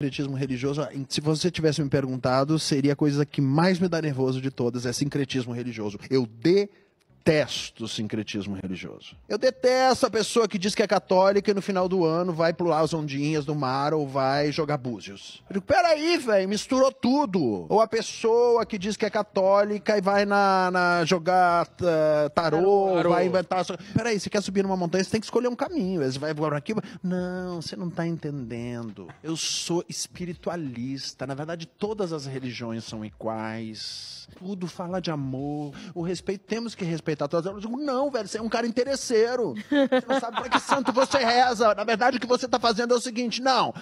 sincretismo religioso, se você tivesse me perguntado, seria a coisa que mais me dá nervoso de todas, é sincretismo religioso. Eu detesto detesto o sincretismo religioso. Eu detesto a pessoa que diz que é católica e no final do ano vai pular as ondinhas do mar ou vai jogar búzios. Eu digo, peraí, velho, misturou tudo. Ou a pessoa que diz que é católica e vai na, na jogar uh, tarô, tarô, vai inventar... Peraí, você quer subir numa montanha, você tem que escolher um caminho. Você vai por aqui... Não, você não está entendendo. Eu sou espiritualista. Na verdade, todas as religiões são iguais. Tudo fala de amor. O respeito, temos que respeitar respeitar todas elas. Eu digo, não, velho, você é um cara interesseiro. Você não sabe para que santo você reza. Na verdade, o que você está fazendo é o seguinte: não,